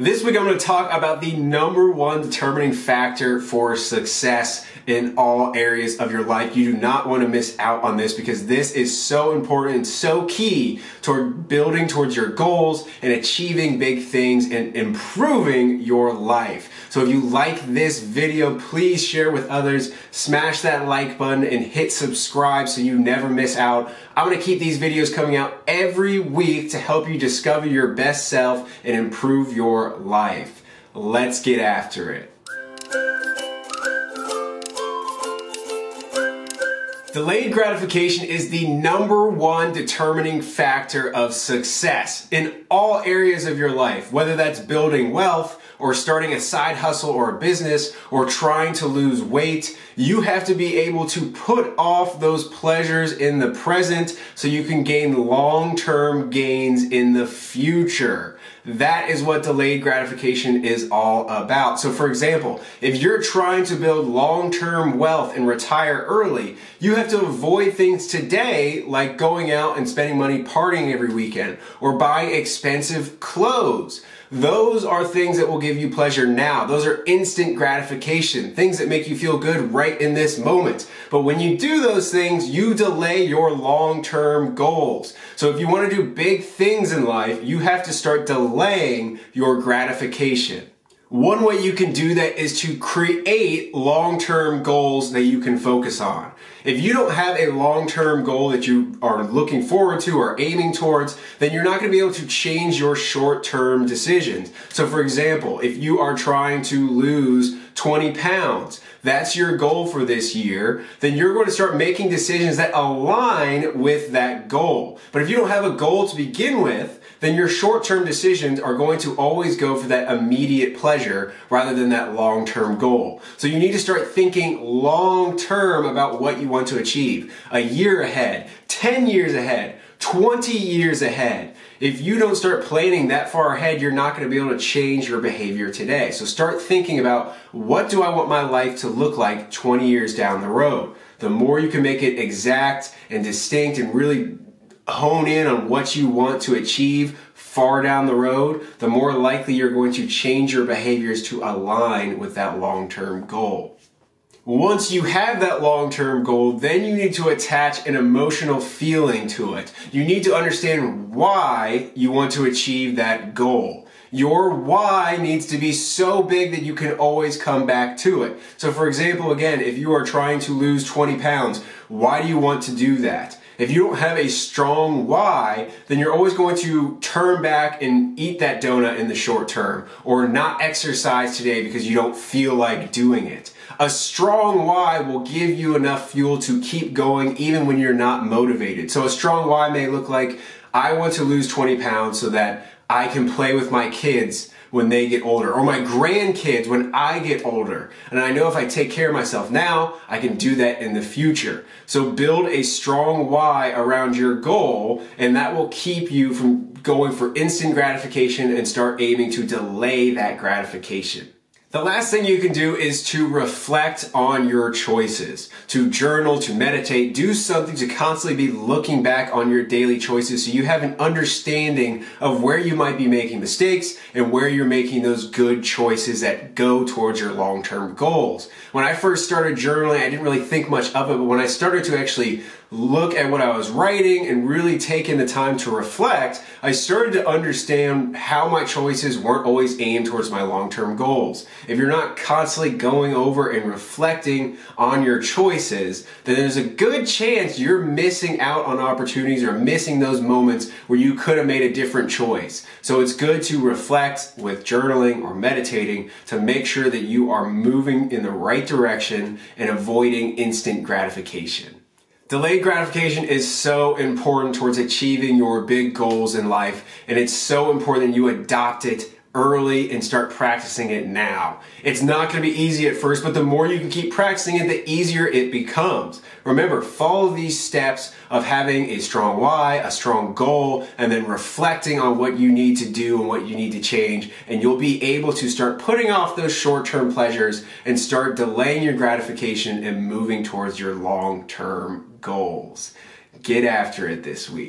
This week I'm going to talk about the number one determining factor for success in all areas of your life. You do not want to miss out on this because this is so important, and so key toward building towards your goals and achieving big things and improving your life. So if you like this video, please share with others, smash that like button and hit subscribe so you never miss out. I'm going to keep these videos coming out every week to help you discover your best self and improve your life. Let's get after it. Delayed gratification is the number one determining factor of success in all areas of your life, whether that's building wealth or starting a side hustle or a business or trying to lose weight. You have to be able to put off those pleasures in the present so you can gain long-term gains in the future. That is what delayed gratification is all about. So for example, if you're trying to build long-term wealth and retire early, you have to avoid things today like going out and spending money partying every weekend or buying expensive clothes. Those are things that will give you pleasure now. Those are instant gratification, things that make you feel good right in this moment. But when you do those things, you delay your long-term goals. So if you want to do big things in life, you have to start delaying your gratification. One way you can do that is to create long-term goals that you can focus on. If you don't have a long-term goal that you are looking forward to or aiming towards, then you're not going to be able to change your short-term decisions. So for example, if you are trying to lose 20 pounds, that's your goal for this year, then you're going to start making decisions that align with that goal. But if you don't have a goal to begin with, then your short-term decisions are going to always go for that immediate pleasure rather than that long-term goal. So you need to start thinking long-term about what you want to achieve. A year ahead, 10 years ahead, 20 years ahead. If you don't start planning that far ahead, you're not going to be able to change your behavior today. So start thinking about what do I want my life to look like 20 years down the road. The more you can make it exact and distinct and really hone in on what you want to achieve far down the road, the more likely you're going to change your behaviors to align with that long-term goal. Once you have that long-term goal, then you need to attach an emotional feeling to it. You need to understand why you want to achieve that goal. Your why needs to be so big that you can always come back to it. So for example, again, if you are trying to lose 20 pounds, why do you want to do that? If you don't have a strong why, then you're always going to turn back and eat that donut in the short term or not exercise today because you don't feel like doing it. A strong why will give you enough fuel to keep going even when you're not motivated. So a strong why may look like, I want to lose 20 pounds so that I can play with my kids when they get older or my grandkids when I get older. And I know if I take care of myself now, I can do that in the future. So build a strong why around your goal and that will keep you from going for instant gratification and start aiming to delay that gratification. The last thing you can do is to reflect on your choices, to journal, to meditate, do something to constantly be looking back on your daily choices so you have an understanding of where you might be making mistakes and where you're making those good choices that go towards your long-term goals. When I first started journaling, I didn't really think much of it, but when I started to actually look at what I was writing and really taking the time to reflect, I started to understand how my choices weren't always aimed towards my long-term goals. If you're not constantly going over and reflecting on your choices, then there's a good chance you're missing out on opportunities or missing those moments where you could have made a different choice. So it's good to reflect with journaling or meditating to make sure that you are moving in the right direction and avoiding instant gratification. Delayed gratification is so important towards achieving your big goals in life, and it's so important that you adopt it early and start practicing it now. It's not going to be easy at first, but the more you can keep practicing it, the easier it becomes. Remember, follow these steps of having a strong why, a strong goal, and then reflecting on what you need to do and what you need to change, and you'll be able to start putting off those short-term pleasures and start delaying your gratification and moving towards your long-term goals. Get after it this week.